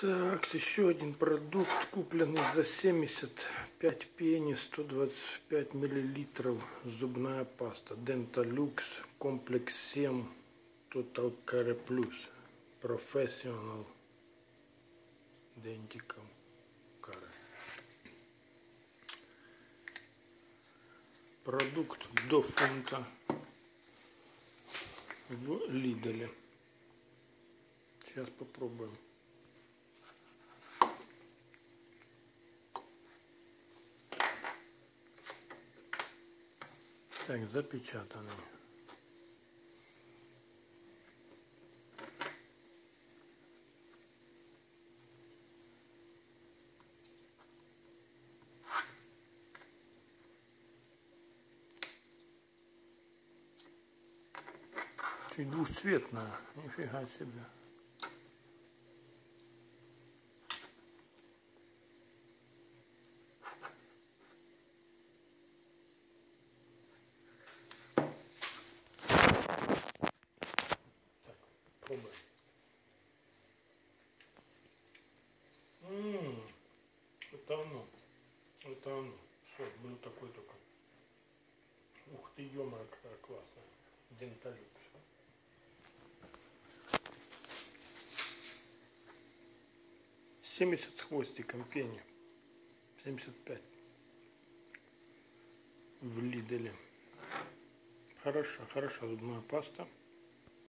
Так, еще один продукт, купленный за 75 пени, 125 миллилитров, зубная паста. Dentalux, комплекс 7, Total Care Plus, Professional Dentical Care. Продукт до фунта в Лиделе. Сейчас попробуем. Так, запечатанный. Чуть двухцветная, нифига себе. Это оно. Это оно. Все, был такой только. Ух ты, ё какая классная. Денталюкс. Семьдесят с хвостиком пени. Семьдесят пять. В Лиделе. Хорошо, хорошо, зубная паста.